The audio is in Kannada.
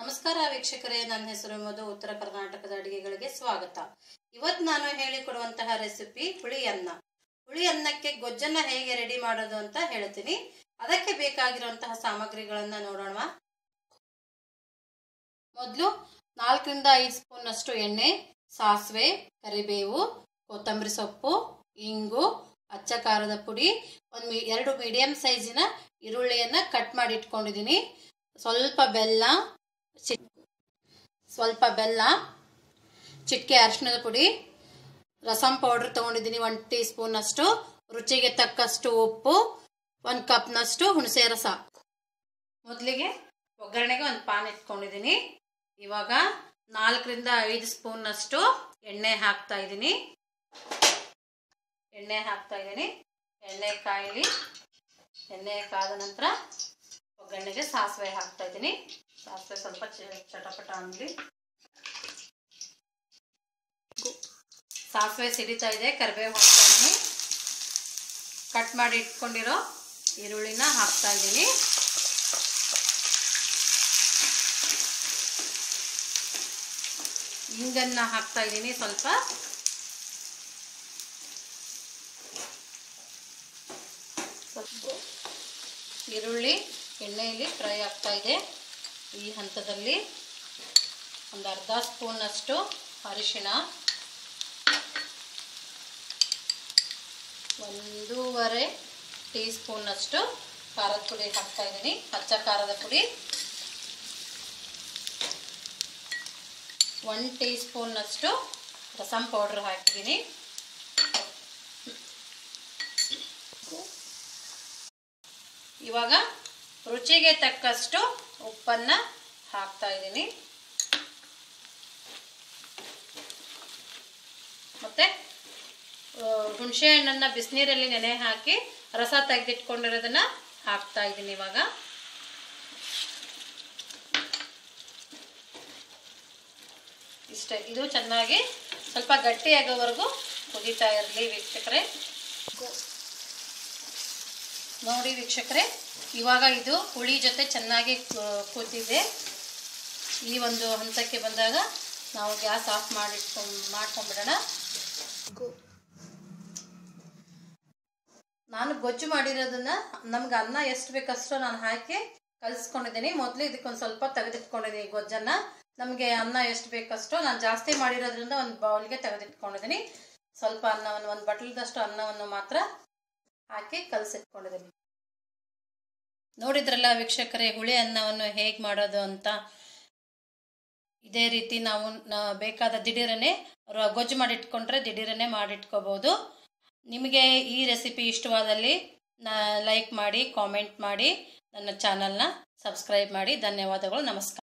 ನಮಸ್ಕಾರ ವೀಕ್ಷಕರೇ, ನನ್ನ ಹೆಸರು ಮಧು, ಉತ್ತರ ಕರ್ನಾಟಕದ ಅಡಿಗೆಗಳಿಗೆ ಸ್ವಾಗತ. ಇವತ್ತು ನಾನು ಹೇಳಿಕೊಡುವಂತಹ ರೆಸಿಪಿ ಹುಳಿ ಅನ್ನ ಹುಳಿ ಅನ್ನಕ್ಕೆ ಗೊಜ್ಜನ್ನ ಹೇಗೆ ರೆಡಿ ಮಾಡೋದು ಅಂತ ಹೇಳ್ತೀನಿ. ಅದಕ್ಕೆ ಬೇಕಾಗಿರುವಂತಹ ಸಾಮಗ್ರಿಗಳನ್ನ ನೋಡೋಣ. ಮೊದಲು ನಾಲ್ಕರಿಂದ ಐದು ಸ್ಪೂನ್ ಅಷ್ಟು ಎಣ್ಣೆ, ಸಾಸಿವೆ, ಕರಿಬೇವು, ಕೊತ್ತಂಬರಿ ಸೊಪ್ಪು, ಇಂಗು, ಅಚ್ಚ ಖಾರದ ಪುಡಿ, ಒಂದು ಎರಡು ಮೀಡಿಯಂ ಸೈಜಿನ ಈರುಳ್ಳಿಯನ್ನು ಕಟ್ ಮಾಡಿ ಇಟ್ಕೊಂಡಿದ್ದೀನಿ ಸ್ವಲ್ಪ ಬೆಲ್ಲ ಸ್ವಲ್ಪ ಬೆಲ್ಲ, ಚಿಟಿಕೆ ಅರಿಶಿಣದ ಪುಡಿ, ರಸಂ ಪೌಡ್ರ್ ತೊಗೊಂಡಿದ್ದೀನಿ ಒನ್ ಟೀ ಸ್ಪೂನಷ್ಟು ರುಚಿಗೆ ತಕ್ಕಷ್ಟು ಉಪ್ಪು, ಒಂದು ಕಪ್ನಷ್ಟು ಹುಣಸೆ ರಸ. ಮೊದಲಿಗೆ ಒಗ್ಗರಣೆಗೆ ಒಂದು ಪಾನ್ ಇಟ್ಕೊಂಡಿದ್ದೀನಿ. ಇವಾಗ ನಾಲ್ಕರಿಂದ ಐದು ಸ್ಪೂನ್ನಷ್ಟು ಎಣ್ಣೆ ಹಾಕ್ತಾ ಇದ್ದೀನಿ. ಎಣ್ಣೆ ಹಾಕ್ತಾ ಇದ್ದೀನಿ. ಎಣ್ಣೆ ಕಾಯಿಲಿ, ಎಣ್ಣೆ ಕಾದ ನಂತರ ಒಗ್ಗರಣೆಗೆ ಸಾಸಿವೆ ಹಾಕ್ತಾ ಇದ್ದೀನಿ. ಸಾಸಿವೆ ಸ್ವಲ್ಪ ಚಟಪಟ ಅಂದ್ರಿ ಸಾಸಿವೆ ಸಿಡಿತಾ ಇದೆ, ಕರಿಬೇವು ಕಟ್ ಮಾಡಿ ಇಟ್ಕೊಂಡಿರೋ ಈರುಳ್ಳಿನ ಹಾಕ್ತಾ ಇದ್ದೀನಿ ಹಿಂಗನ್ನ ಹಾಕ್ತಾ ಇದ್ದೀನಿ ಸ್ವಲ್ಪ. ಈರುಳ್ಳಿ ಎಣ್ಣೆಯಲ್ಲಿ ಫ್ರೈ ಆಗ್ತಾ ಇದೆ. ಈ ಹಂತದಲ್ಲಿ ಒಂದು ಅರ್ಧ ಸ್ಪೂನಷ್ಟು ಅರಿಶಿಣ, ಒಂದೂವರೆ ಟೀ ಸ್ಪೂನಷ್ಟು ಖಾರದ ಪುಡಿ ಹಾಕ್ತಾ ಇದ್ದೀನಿ. ಹಚ್ಚ ಖಾರದ ಪುಡಿ. ಒನ್ ಟೀ ಸ್ಪೂನಷ್ಟು ರಸಂ ಪೌಡ್ರ್ ಹಾಕಿದ್ದೀನಿ. ಇವಾಗ ರುಚಿಗೆ ತಕ್ಕಷ್ಟು ಉಪ್ಪನ್ನು ಹಾಕ್ತಾ ಇದ್ದೀನಿ. ಮತ್ತು ಹುಣಸೆ ಹಣ್ಣನ್ನು ಬಿಸಿನೀರಲ್ಲಿ ನೆನೆ ಹಾಕಿ ರಸ ತೆಗೆದಿಟ್ಕೊಂಡಿರೋದನ್ನು ಹಾಕ್ತಾ ಇದ್ದೀನಿ ಇವಾಗ. ಇಷ್ಟೇ, ಇದು ಚೆನ್ನಾಗಿ ಸ್ವಲ್ಪ ಗಟ್ಟಿಯಾಗೋವರೆಗೂ ಕುದೀತಾ ಇರಲಿ ವೀಕ್ಷಕರೇ. ನೋಡಿ ವೀಕ್ಷಕರೇ ಇವಾಗ ಇದು ಹುಳಿ ಜೊತೆ ಚೆನ್ನಾಗಿ ಕೂತಿದೆ. ಈ ಒಂದು ಹಂತಕ್ಕೆ ಬಂದಾಗ ನಾವು ಗ್ಯಾಸ್ ಆಫ್ ಮಾಡಿಟ್ಕೊಂಡು ಮಾಡ್ಕೊಂಡ್ಬಿಡೋಣ ನಾನು ಗೊಜ್ಜು ಮಾಡಿರೋದನ್ನ ನಮ್ಗೆ ಅನ್ನ ಎಷ್ಟು ಬೇಕಷ್ಟು ನಾನು ಹಾಕಿ ಕಲಿಸ್ಕೊಂಡಿದ್ದೀನಿ. ಮೊದಲು ಇದಕ್ಕೊಂದು ಸ್ವಲ್ಪ ತೆಗೆದಿಟ್ಕೊಂಡಿದ್ದೀನಿ ಗೊಜ್ಜನ್ನು. ನಮಗೆ ಅನ್ನ ಎಷ್ಟು ಬೇಕಷ್ಟು ನಾನು ಜಾಸ್ತಿ ಮಾಡಿರೋದ್ರಿಂದ ಒಂದು ಬೌಲ್ಗೆ ತೆಗೆದಿಟ್ಕೊಂಡಿದ್ದೀನಿ. ಸ್ವಲ್ಪ ಅನ್ನವನ್ನು ಒಂದು ಬಟ್ಲದಷ್ಟು ಅನ್ನವನ್ನು ಮಾತ್ರ ಹಾಕಿ ಕಲಸಿಟ್ಕೊಂಡಿದ್ದೀನಿ. ನೋಡಿದ್ರಲ್ಲ ವೀಕ್ಷಕರೇ, ಹುಳಿ ಅನ್ನವನ್ನು ಹೇಗೆ ಮಾಡೋದು ಅಂತ. ಇದೇ ರೀತಿ ನಾವು ಬೇಕಾದ ದಿಢೀರನೆ ಗೊಜ್ಜು ಮಾಡಿಟ್ಕೊಂಡ್ರೆ ದಿಢೀರನೆ ಮಾಡಿಟ್ಕೋಬೋದು. ನಿಮಗೆ ಈ ರೆಸಿಪಿ ಇಷ್ಟವಾದಲ್ಲಿ ಲೈಕ್ ಮಾಡಿ, ಕಾಮೆಂಟ್ ಮಾಡಿ, ನನ್ನ ಚಾನಲ್ನ ಸಬ್ಸ್ಕ್ರೈಬ್ ಮಾಡಿ. ಧನ್ಯವಾದಗಳು, ನಮಸ್ಕಾರ.